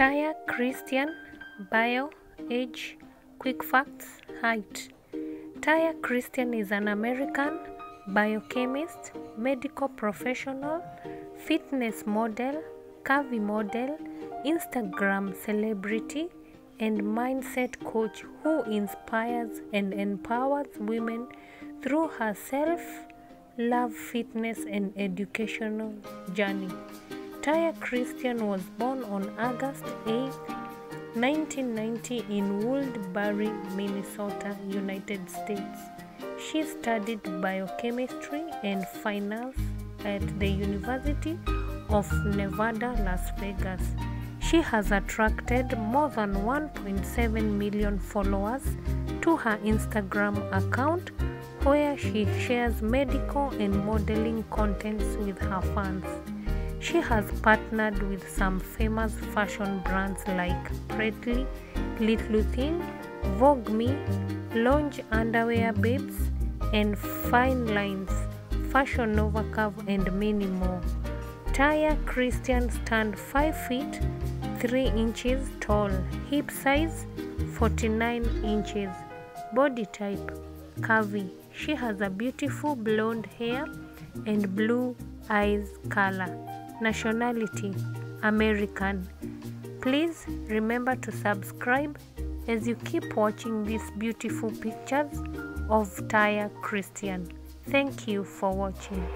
Taya Christian, bio, age, quick facts, height. Taya Christian is an American biochemist, medical professional, fitness model, curvy model, Instagram celebrity, and mindset coach who inspires and empowers women through her self love, fitness, and educational journey. Taya Christian was born on August 8, 1990, in Woodbury, Minnesota, United States. She studied biochemistry and finance at the University of Nevada, Las Vegas. She has attracted more than 1.7 million followers to her Instagram account, where she shares medical and modeling contents with her fans. She has partnered with some famous fashion brands like Pretty Little Thing, Vogue Me, Lounge Underwear Babes, and Felines, Fashion Nova Curve, and many more. Taya Christian stand 5 feet 3 inches tall, hip size 49 inches, body type curvy. She has a beautiful blonde hair and blue eyes color. Nationality American. Please remember to subscribe as you keep watching these beautiful pictures of Taya Christian. Thank you for watching.